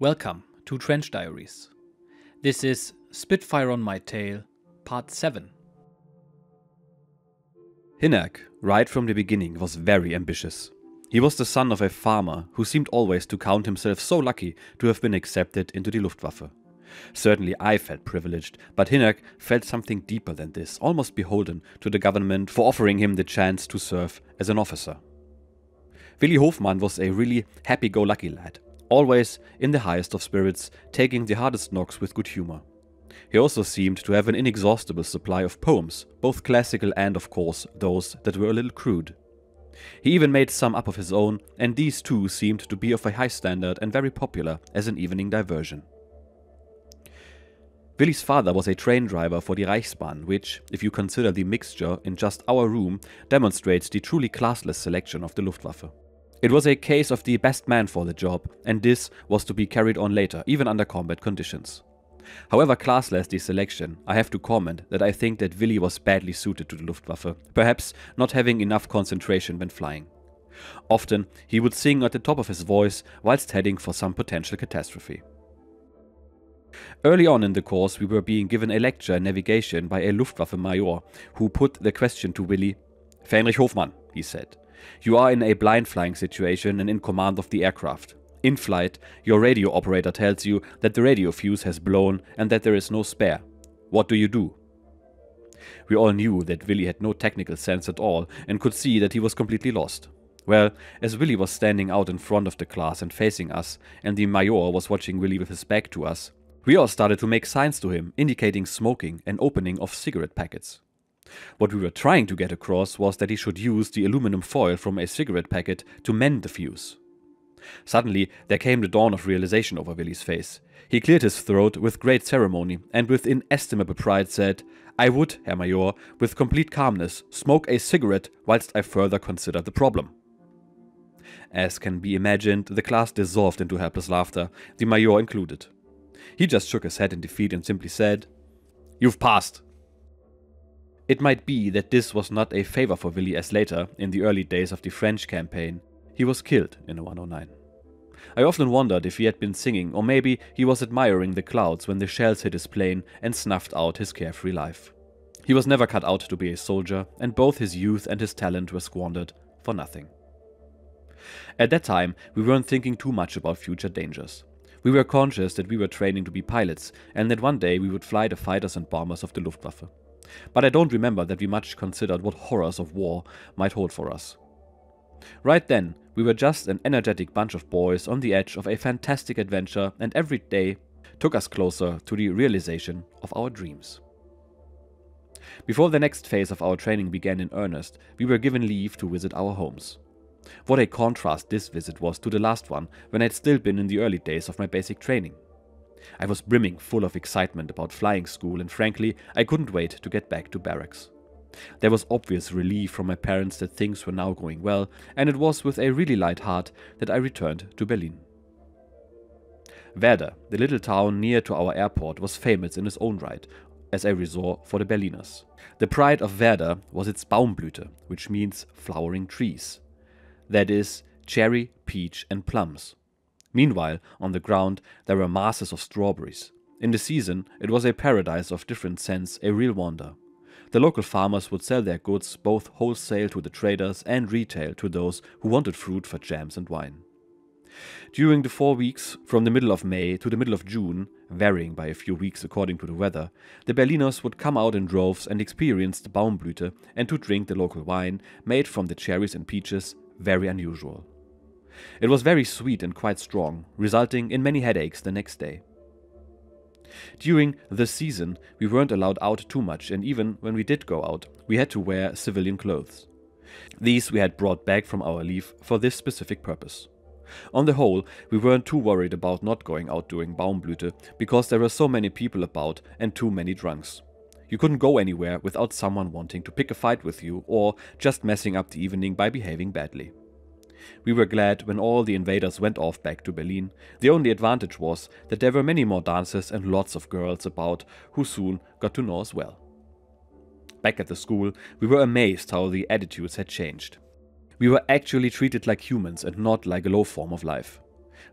Welcome to Trench Diaries. This is Spitfire on My Tail, Part 7. Hinak, right from the beginning, was very ambitious. He was the son of a farmer who seemed always to count himself so lucky to have been accepted into the Luftwaffe. Certainly I felt privileged, but Hinak felt something deeper than this, almost beholden to the government for offering him the chance to serve as an officer. Willi Hofmann was a really happy-go-lucky lad, always in the highest of spirits, taking the hardest knocks with good humor. He also seemed to have an inexhaustible supply of poems, both classical and, of course, those that were a little crude. He even made some up of his own, and these too seemed to be of a high standard and very popular as an evening diversion. Willi's father was a train driver for the Reichsbahn, which, if you consider the mixture in just our room, demonstrates the truly classless selection of the Luftwaffe. It was a case of the best man for the job, and this was to be carried on later, even under combat conditions. However classless the selection, I have to comment that I think that Willy was badly suited to the Luftwaffe, perhaps not having enough concentration when flying. Often, he would sing at the top of his voice whilst heading for some potential catastrophe. Early on in the course, we were being given a lecture in navigation by a Luftwaffe major, who put the question to Willy, Fähnrich Hofmann, he said, you are in a blind flying situation and in command of the aircraft. In flight, your radio operator tells you that the radio fuse has blown and that there is no spare. What do you do? We all knew that Willi had no technical sense at all and could see that he was completely lost. Well, as Willi was standing out in front of the class and facing us, and the major was watching Willi with his back to us, we all started to make signs to him, indicating smoking and opening of cigarette packets. What we were trying to get across was that he should use the aluminum foil from a cigarette packet to mend the fuse. Suddenly, there came the dawn of realization over Willi's face. He cleared his throat with great ceremony and with inestimable pride said, I would, Herr Major, with complete calmness, smoke a cigarette whilst I further consider the problem. As can be imagined, the class dissolved into helpless laughter, the Major included. He just shook his head in defeat and simply said, You've passed. It might be that this was not a favor for Willi as later, in the early days of the French campaign, he was killed in 109. I often wondered if he had been singing, or maybe he was admiring the clouds when the shells hit his plane and snuffed out his carefree life. He was never cut out to be a soldier, and both his youth and his talent were squandered for nothing. At that time, we weren't thinking too much about future dangers. We were conscious that we were training to be pilots, and that one day we would fly the fighters and bombers of the Luftwaffe. But I don't remember that we much considered what horrors of war might hold for us. Right then, we were just an energetic bunch of boys on the edge of a fantastic adventure, and every day took us closer to the realization of our dreams. Before the next phase of our training began in earnest, we were given leave to visit our homes. What a contrast this visit was to the last one, when I'd still been in the early days of my basic training. I was brimming full of excitement about flying school, and frankly, I couldn't wait to get back to barracks. There was obvious relief from my parents that things were now going well, and it was with a really light heart that I returned to Berlin. Werder, the little town near to our airport, was famous in its own right as a resort for the Berliners. The pride of Werder was its Baumblüte, which means flowering trees. That is, cherry, peach, and plums. Meanwhile, on the ground, there were masses of strawberries. In the season, it was a paradise of different scents, a real wonder. The local farmers would sell their goods both wholesale to the traders and retail to those who wanted fruit for jams and wine. During the four weeks from the middle of May to the middle of June, varying by a few weeks according to the weather, the Berliners would come out in droves and experience the Baumblüte and to drink the local wine made from the cherries and peaches, very unusual. It was very sweet and quite strong, resulting in many headaches the next day. During the season, we weren't allowed out too much, and even when we did go out, we had to wear civilian clothes. These we had brought back from our leave for this specific purpose. On the whole, we weren't too worried about not going out during Baumblüte because there were so many people about and too many drunks. You couldn't go anywhere without someone wanting to pick a fight with you or just messing up the evening by behaving badly. We were glad when all the invaders went off back to Berlin. The only advantage was that there were many more dances and lots of girls about who soon got to know us well. Back at the school, we were amazed how the attitudes had changed. We were actually treated like humans and not like a low form of life.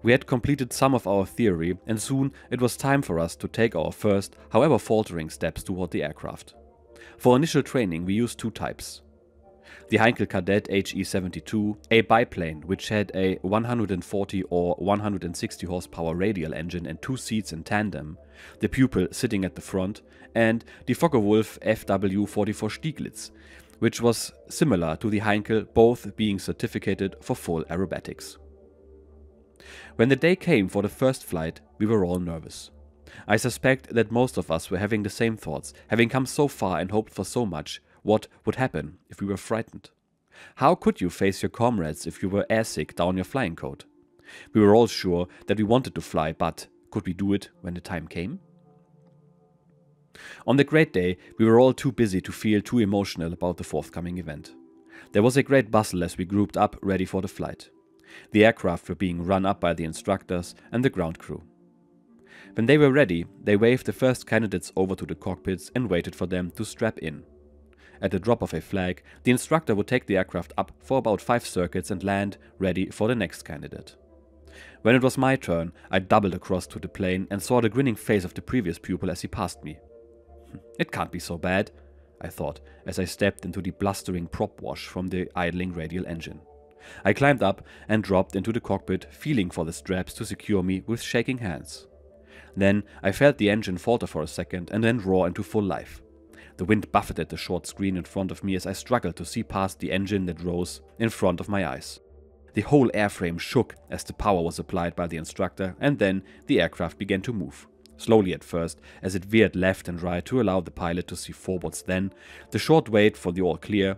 We had completed some of our theory, and soon it was time for us to take our first, however faltering steps toward the aircraft. For initial training, we used two types. The Heinkel Cadet HE72, a biplane which had a 140 or 160 horsepower radial engine and two seats in tandem, the pupil sitting at the front, and the Focke-Wulf FW44 Stieglitz, which was similar to the Heinkel, both being certificated for full aerobatics. When the day came for the first flight, we were all nervous. I suspect that most of us were having the same thoughts, having come so far and hoped for so much. What would happen if we were frightened? How could you face your comrades if you were airsick down your flying coat? We were all sure that we wanted to fly, but could we do it when the time came? On the great day, we were all too busy to feel too emotional about the forthcoming event. There was a great bustle as we grouped up ready for the flight. The aircraft were being run up by the instructors and the ground crew. When they were ready, they waved the first candidates over to the cockpits and waited for them to strap in. At the drop of a flag, the instructor would take the aircraft up for about five circuits and land, ready for the next candidate. When it was my turn, I doubled across to the plane and saw the grinning face of the previous pupil as he passed me. Hmm, it can't be so bad, I thought, as I stepped into the blustering prop wash from the idling radial engine. I climbed up and dropped into the cockpit, feeling for the straps to secure me with shaking hands. Then I felt the engine falter for a second and then roar into full life. The wind buffeted the short screen in front of me as I struggled to see past the engine that rose in front of my eyes. The whole airframe shook as the power was applied by the instructor, and then the aircraft began to move. Slowly at first, as it veered left and right to allow the pilot to see forwards, then the short wait for the all clear,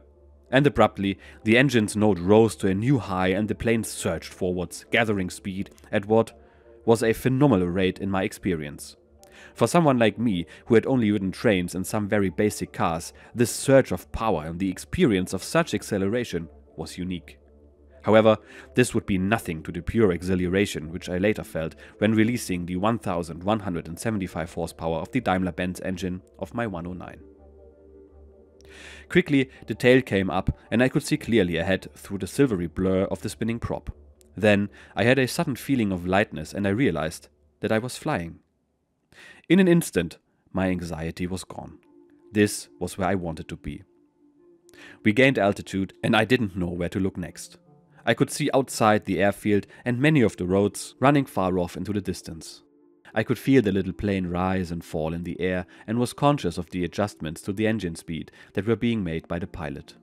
and abruptly the engine's note rose to a new high and the plane surged forwards, gathering speed at what was a phenomenal rate in my experience. For someone like me, who had only ridden trains and some very basic cars, this surge of power and the experience of such acceleration was unique. However, this would be nothing to the pure exhilaration which I later felt when releasing the 1175 horsepower of the Daimler-Benz engine of my 109. Quickly, the tail came up and I could see clearly ahead through the silvery blur of the spinning prop. Then I had a sudden feeling of lightness and I realized that I was flying. In an instant, my anxiety was gone. This was where I wanted to be. We gained altitude and I didn't know where to look next. I could see outside the airfield and many of the roads running far off into the distance. I could feel the little plane rise and fall in the air and was conscious of the adjustments to the engine speed that were being made by the pilot.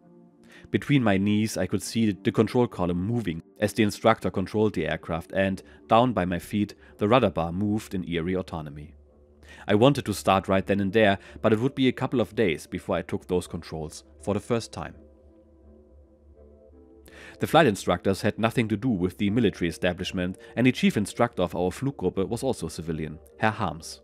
Between my knees, I could see the control column moving as the instructor controlled the aircraft, and down by my feet, the rudder bar moved in eerie autonomy. I wanted to start right then and there, but it would be a couple of days before I took those controls for the first time. The flight instructors had nothing to do with the military establishment, and the chief instructor of our Fluggruppe was also a civilian, Herr Harms.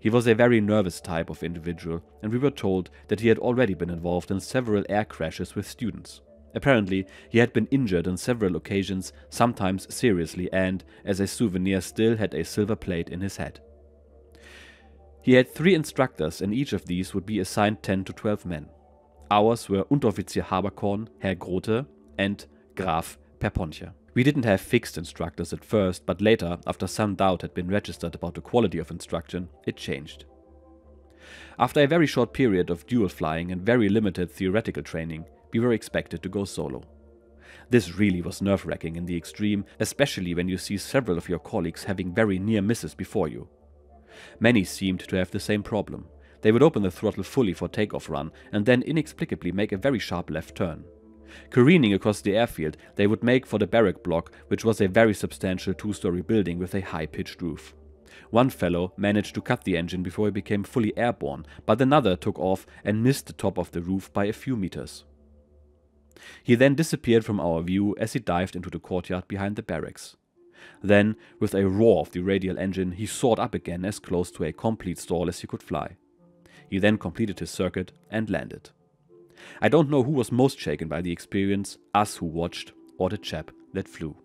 He was a very nervous type of individual, and we were told that he had already been involved in several air crashes with students. Apparently, he had been injured on several occasions, sometimes seriously, and, as a souvenir, still had a silver plate in his head. He had three instructors, and each of these would be assigned 10 to 12 men. Ours were Unteroffizier Haberkorn, Herr Grote, and Graf Perponcher. We didn't have fixed instructors at first, but later, after some doubt had been registered about the quality of instruction, it changed. After a very short period of dual flying and very limited theoretical training, we were expected to go solo. This really was nerve wracking in the extreme, especially when you see several of your colleagues having very near misses before you. Many seemed to have the same problem. They would open the throttle fully for takeoff run and then inexplicably make a very sharp left turn. Careening across the airfield, they would make for the barrack block, which was a very substantial two story building with a high pitched roof. One fellow managed to cut the engine before he became fully airborne, but another took off and missed the top of the roof by a few meters. He then disappeared from our view as he dived into the courtyard behind the barracks. Then, with a roar of the radial engine, he soared up again as close to a complete stall as he could fly. He then completed his circuit and landed. I don't know who was most shaken by the experience, us who watched, or the chap that flew.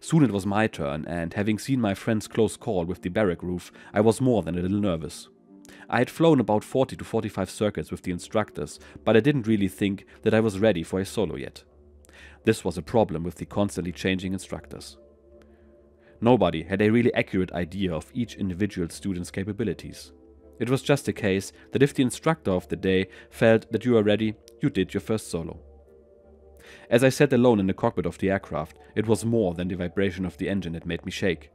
Soon it was my turn, and having seen my friend's close call with the barrack roof, I was more than a little nervous. I had flown about 40 to 45 circuits with the instructors, but I didn't really think that I was ready for a solo yet. This was a problem with the constantly changing instructors. Nobody had a really accurate idea of each individual student's capabilities. It was just a case that if the instructor of the day felt that you were ready, you did your first solo. As I sat alone in the cockpit of the aircraft, it was more than the vibration of the engine that made me shake.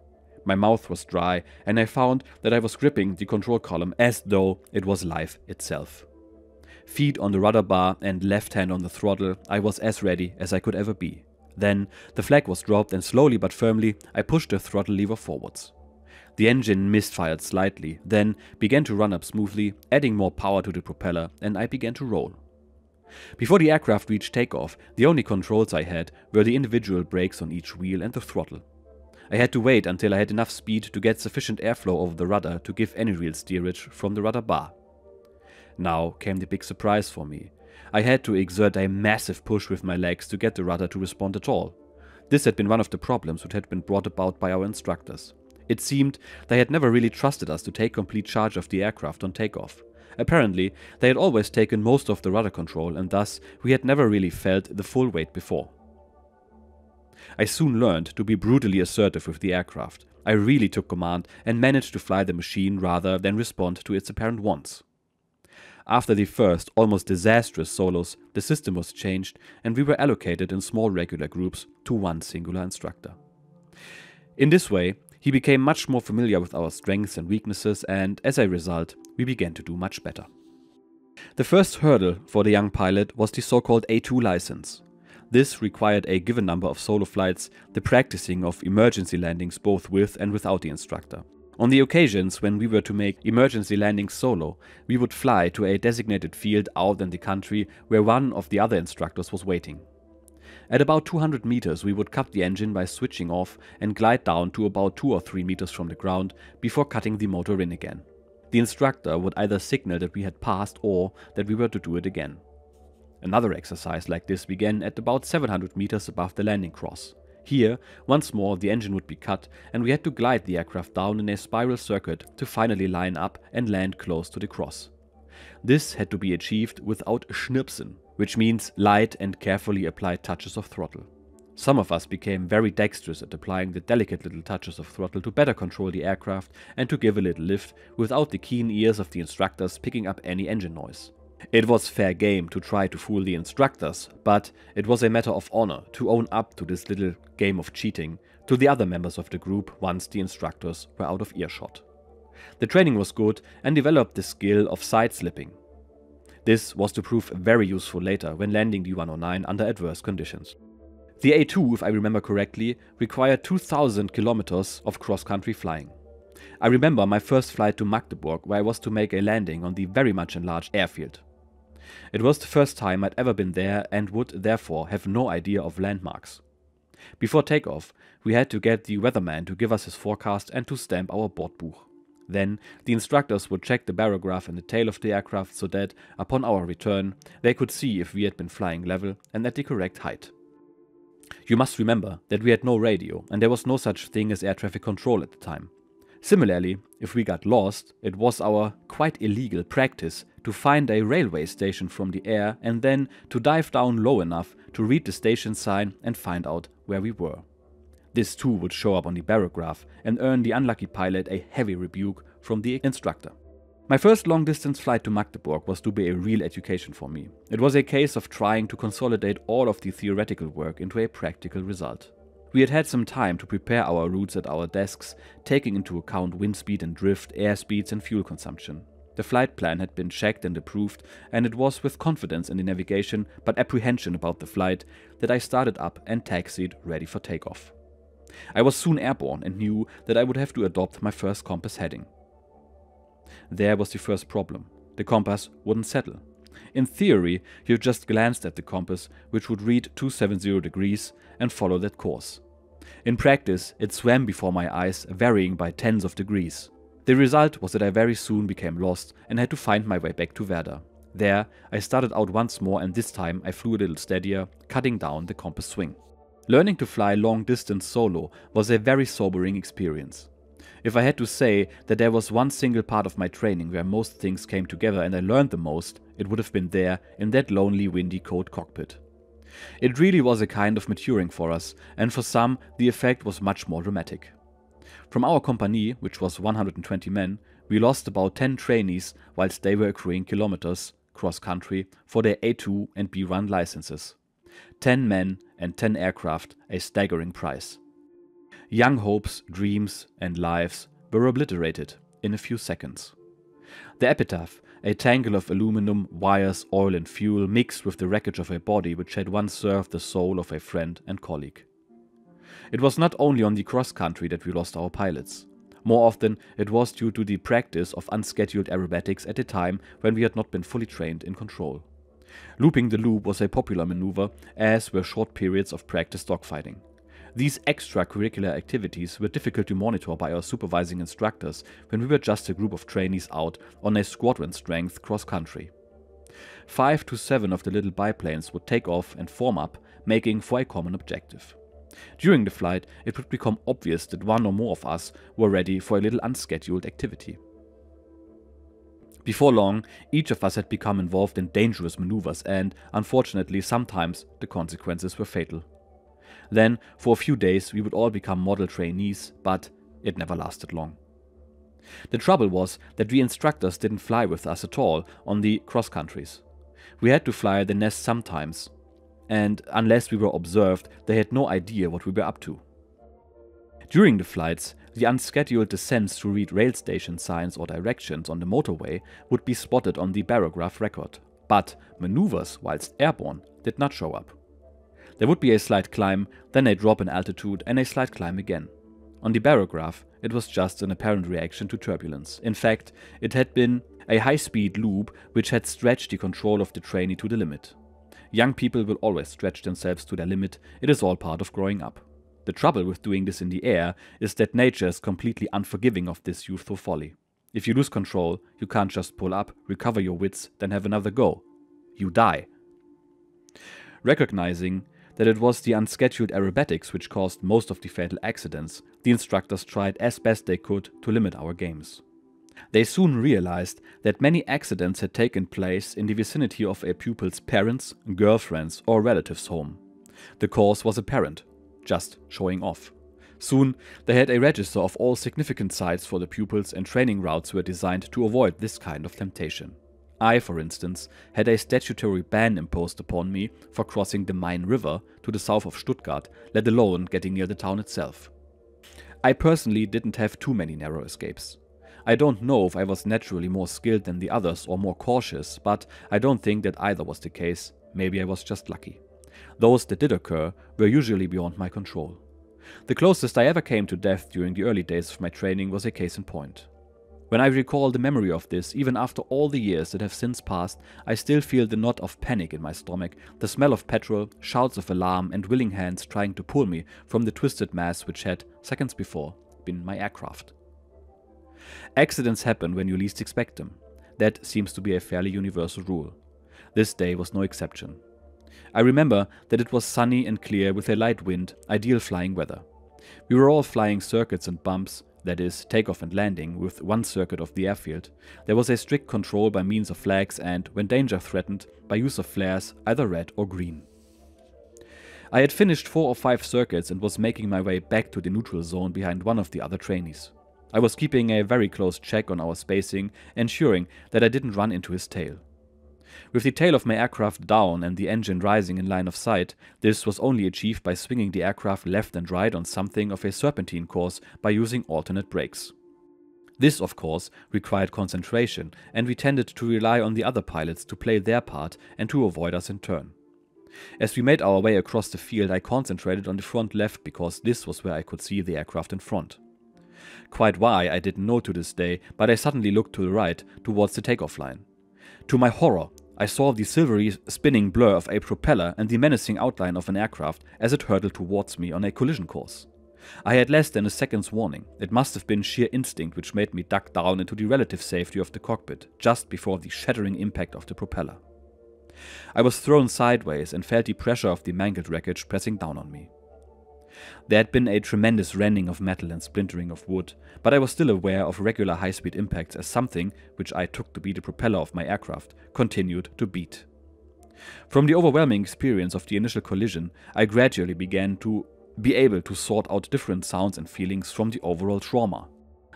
My mouth was dry, and I found that I was gripping the control column as though it was life itself. Feet on the rudder bar and left hand on the throttle, I was as ready as I could ever be. Then the flag was dropped, and slowly but firmly, I pushed the throttle lever forwards. The engine misfired slightly, then began to run up smoothly, adding more power to the propeller, and I began to roll. Before the aircraft reached takeoff, the only controls I had were the individual brakes on each wheel and the throttle. I had to wait until I had enough speed to get sufficient airflow over the rudder to give any real steerage from the rudder bar. Now came the big surprise for me. I had to exert a massive push with my legs to get the rudder to respond at all. This had been one of the problems which had been brought about by our instructors. It seemed they had never really trusted us to take complete charge of the aircraft on takeoff. Apparently, they had always taken most of the rudder control, and thus we had never really felt the full weight before. I soon learned to be brutally assertive with the aircraft. I really took command and managed to fly the machine rather than respond to its apparent wants. After the first, almost disastrous solos, the system was changed and we were allocated in small regular groups to one singular instructor. In this way, he became much more familiar with our strengths and weaknesses, and as a result, we began to do much better. The first hurdle for the young pilot was the so called A2 license. This required a given number of solo flights, the practicing of emergency landings both with and without the instructor. On the occasions when we were to make emergency landings solo, we would fly to a designated field out in the country where one of the other instructors was waiting. At about 200 meters, we would cut the engine by switching off and glide down to about 2 or 3 meters from the ground before cutting the motor in again. The instructor would either signal that we had passed or that we were to do it again. Another exercise like this began at about 700 meters above the landing cross. Here, once more, the engine would be cut, and we had to glide the aircraft down in a spiral circuit to finally line up and land close to the cross. This had to be achieved without schnipsen, which means light and carefully applied touches of throttle. Some of us became very dexterous at applying the delicate little touches of throttle to better control the aircraft and to give a little lift without the keen ears of the instructors picking up any engine noise. It was fair game to try to fool the instructors, but it was a matter of honor to own up to this little game of cheating to the other members of the group once the instructors were out of earshot. The training was good and developed the skill of side slipping, this was to prove very useful later when landing the 109 under adverse conditions. The A2, if I remember correctly, required 2000 kilometers of cross-country flying. I remember my first flight to Magdeburg where I was to make a landing on the very much enlarged airfield. It was the first time I'd ever been there and would therefore have no idea of landmarks. Before takeoff, we had to get the weatherman to give us his forecast and to stamp our Bordbuch. Then, the instructors would check the barograph and the tail of the aircraft so that, upon our return, they could see if we had been flying level and at the correct height. You must remember that we had no radio and there was no such thing as air traffic control at the time. Similarly, if we got lost, it was our quite illegal practice to find a railway station from the air and then to dive down low enough to read the station sign and find out where we were. This too would show up on the barograph and earn the unlucky pilot a heavy rebuke from the instructor. My first long distance flight to Magdeburg was to be a real education for me. It was a case of trying to consolidate all of the theoretical work into a practical result. We had had some time to prepare our routes at our desks, taking into account wind speed and drift, air speeds, and fuel consumption. The flight plan had been checked and approved, and it was with confidence in the navigation but apprehension about the flight that I started up and taxied ready for takeoff. I was soon airborne and knew that I would have to adopt my first compass heading. There was the first problem. The compass wouldn't settle. In theory, you just glanced at the compass, which would read 270 degrees, and follow that course. In practice, it swam before my eyes, varying by tens of degrees. The result was that I very soon became lost and had to find my way back to Werder. There, I started out once more and this time I flew a little steadier, cutting down the compass swing. Learning to fly long distance solo was a very sobering experience. If I had to say that there was one single part of my training where most things came together and I learned the most, it would have been there in that lonely, windy, cold cockpit. It really was a kind of maturing for us, and for some, the effect was much more dramatic. From our company, which was 120 men, we lost about 10 trainees whilst they were accruing kilometers cross country for their A2 and B1 licenses. 10 men and 10 aircraft, a staggering price. Young hopes, dreams, and lives were obliterated in a few seconds. The epitaph, a tangle of aluminum, wires, oil, and fuel mixed with the wreckage of a body which had once served the soul of a friend and colleague. It was not only on the cross country that we lost our pilots. More often, it was due to the practice of unscheduled aerobatics at a time when we had not been fully trained in control. Looping the loop was a popular maneuver, as were short periods of practice dogfighting. These extracurricular activities were difficult to monitor by our supervising instructors when we were just a group of trainees out on a squadron strength cross country. Five to seven of the little biplanes would take off and form up, making for a common objective. During the flight, it would become obvious that one or more of us were ready for a little unscheduled activity. Before long, each of us had become involved in dangerous maneuvers, and unfortunately, sometimes the consequences were fatal. Then, for a few days, we would all become model trainees, but it never lasted long. The trouble was that we instructors didn't fly with us at all on the cross countries. We had to fly the nest sometimes, and unless we were observed, they had no idea what we were up to. During the flights, the unscheduled descents to read rail station signs or directions on the motorway would be spotted on the barograph record, but maneuvers whilst airborne did not show up. There would be a slight climb, then a drop in altitude, and a slight climb again. On the barograph, it was just an apparent reaction to turbulence. In fact, it had been a high speed loop which had stretched the control of the trainee to the limit. Young people will always stretch themselves to their limit, it is all part of growing up. The trouble with doing this in the air is that nature is completely unforgiving of this youthful folly. If you lose control, you can't just pull up, recover your wits, then have another go. You die. Recognizing that it was the unscheduled aerobatics which caused most of the fatal accidents, the instructors tried as best they could to limit our games. They soon realized that many accidents had taken place in the vicinity of a pupil's parents, girlfriends, or relatives' home. The cause was apparent just showing off. Soon, they had a register of all significant sites for the pupils, and training routes were designed to avoid this kind of temptation. I, for instance, had a statutory ban imposed upon me for crossing the Main River to the south of Stuttgart, let alone getting near the town itself. I personally didn't have too many narrow escapes. I don't know if I was naturally more skilled than the others or more cautious, but I don't think that either was the case. Maybe I was just lucky. Those that did occur were usually beyond my control. The closest I ever came to death during the early days of my training was a case in point. When I recall the memory of this, even after all the years that have since passed, I still feel the knot of panic in my stomach, the smell of petrol, shouts of alarm, and willing hands trying to pull me from the twisted mass which had, seconds before, been my aircraft. Accidents happen when you least expect them. That seems to be a fairly universal rule. This day was no exception. I remember that it was sunny and clear with a light wind, ideal flying weather. We were all flying circuits and bumps, that is, takeoff and landing, with one circuit of the airfield. There was a strict control by means of flags and, when danger threatened, by use of flares, either red or green. I had finished four or five circuits and was making my way back to the neutral zone behind one of the other trainees. I was keeping a very close check on our spacing, ensuring that I didn't run into his tail. With the tail of my aircraft down and the engine rising in line of sight, this was only achieved by swinging the aircraft left and right on something of a serpentine course by using alternate brakes. This, of course, required concentration, and we tended to rely on the other pilots to play their part and to avoid us in turn. As we made our way across the field, I concentrated on the front left because this was where I could see the aircraft in front. Quite why, I didn't know to this day, but I suddenly looked to the right, towards the takeoff line. To my horror, I saw the silvery spinning blur of a propeller and the menacing outline of an aircraft as it hurtled towards me on a collision course. I had less than a second's warning. It must have been sheer instinct which made me duck down into the relative safety of the cockpit, just before the shattering impact of the propeller. I was thrown sideways and felt the pressure of the mangled wreckage pressing down on me. There had been a tremendous rending of metal and splintering of wood, but I was still aware of regular high speed impacts as something, which I took to be the propeller of my aircraft, continued to beat. From the overwhelming experience of the initial collision, I gradually began to be able to sort out different sounds and feelings from the overall trauma.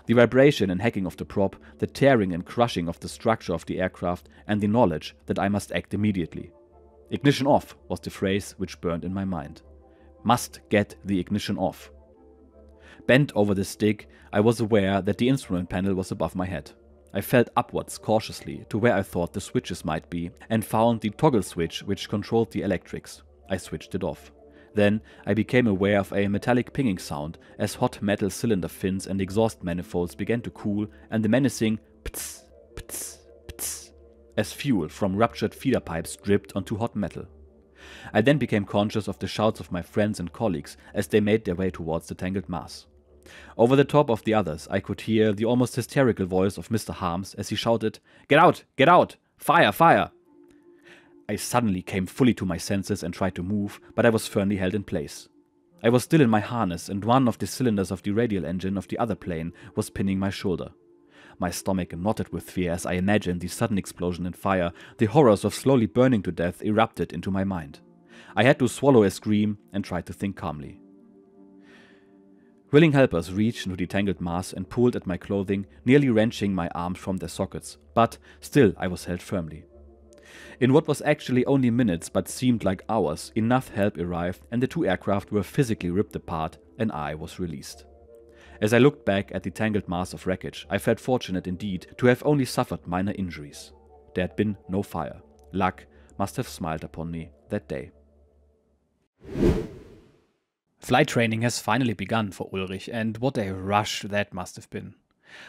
The vibration and hacking of the prop, the tearing and crushing of the structure of the aircraft, and the knowledge that I must act immediately. Ignition off was the phrase which burned in my mind. Must get the ignition off. Bent over the stick, I was aware that the instrument panel was above my head. I felt upwards cautiously to where I thought the switches might be and found the toggle switch which controlled the electrics. I switched it off. Then I became aware of a metallic pinging sound as hot metal cylinder fins and exhaust manifolds began to cool and the menacing pts, pts, pts as fuel from ruptured feeder pipes dripped onto hot metal. I then became conscious of the shouts of my friends and colleagues as they made their way towards the tangled mass. Over the top of the others, I could hear the almost hysterical voice of Mr. Harms as he shouted, Get out! Get out! Fire! Fire! I suddenly came fully to my senses and tried to move, but I was firmly held in place. I was still in my harness, and one of the cylinders of the radial engine of the other plane was pinning my shoulder. My stomach knotted with fear as I imagined the sudden explosion and fire. The horrors of slowly burning to death erupted into my mind. I had to swallow a scream and tried to think calmly. Willing helpers reached into the tangled mass and pulled at my clothing, nearly wrenching my arms from their sockets, but still I was held firmly. In what was actually only minutes but seemed like hours, enough help arrived and the two aircraft were physically ripped apart and I was released. As I looked back at the tangled mass of wreckage, I felt fortunate indeed to have only suffered minor injuries. There had been no fire. Luck must have smiled upon me that day. Flight training has finally begun for Ulrich, and what a rush that must have been.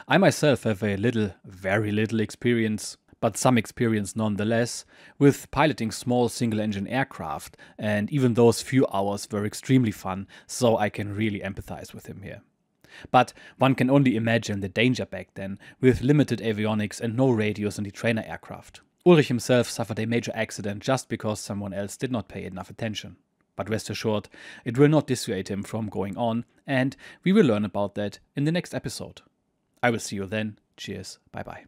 I myself have a little, very little experience but some experience nonetheless, with piloting small single engine aircraft, and even those few hours were extremely fun, so I can really empathize with him here. But one can only imagine the danger back then, with limited avionics and no radios in the trainer aircraft. Ulrich himself suffered a major accident just because someone else did not pay enough attention. But rest assured, it will not dissuade him from going on, and we will learn about that in the next episode. I will see you then. Cheers. Bye bye.